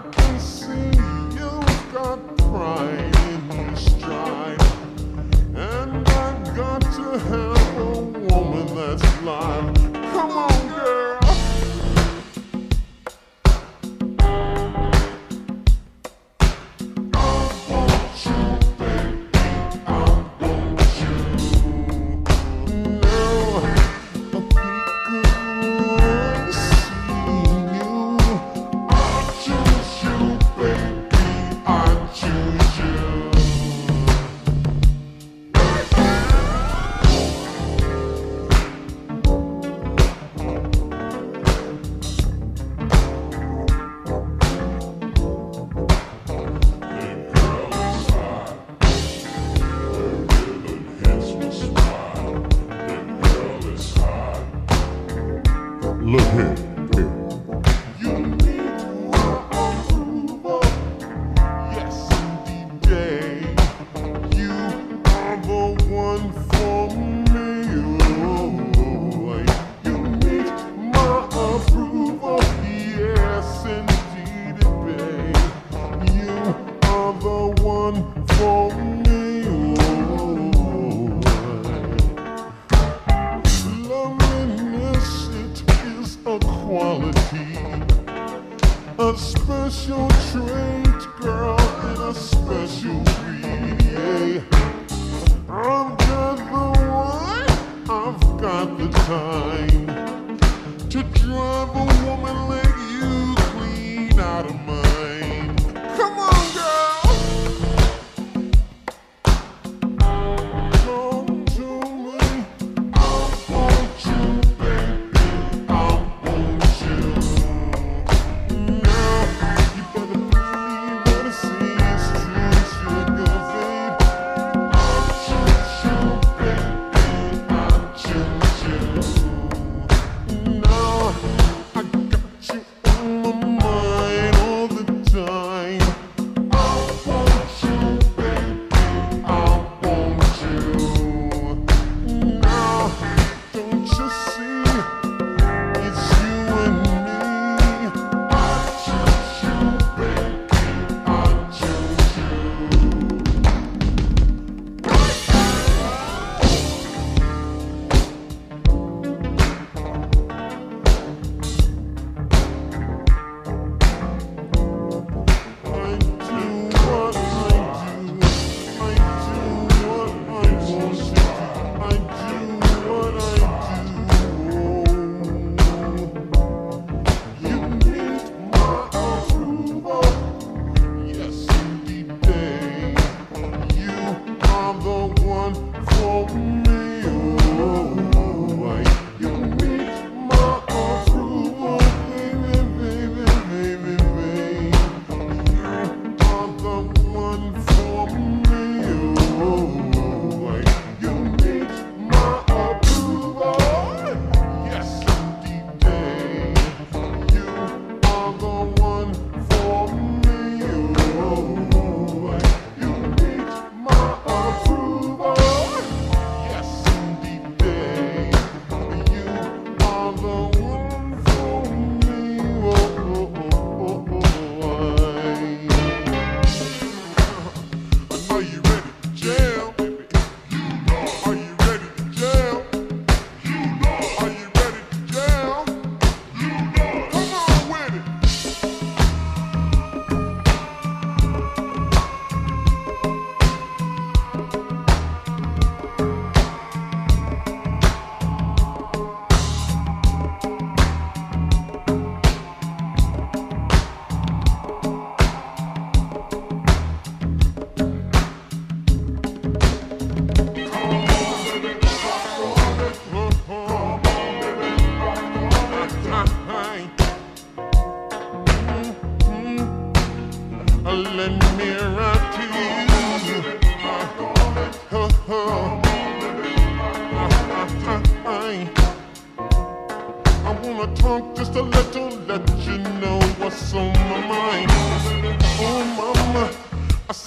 I can see you've got pride in stride. And I've got to have a woman that's live. Look here.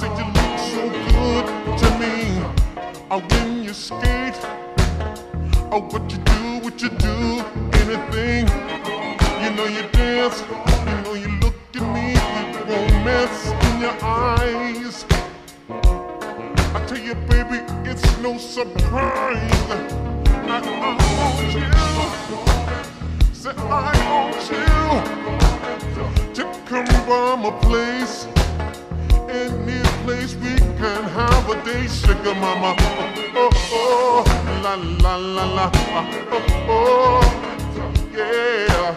said you look so good to me. Oh, when you skate, oh, what you do, what you do, anything. You know you dance, you know you look at me, with romance in your eyes. I tell you, baby, it's no surprise. I, I want you, say I want you to come by my place. Any place we can have a day, sugar mama. Oh, oh, oh, la la la la, ah, oh, oh, yeah.